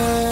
love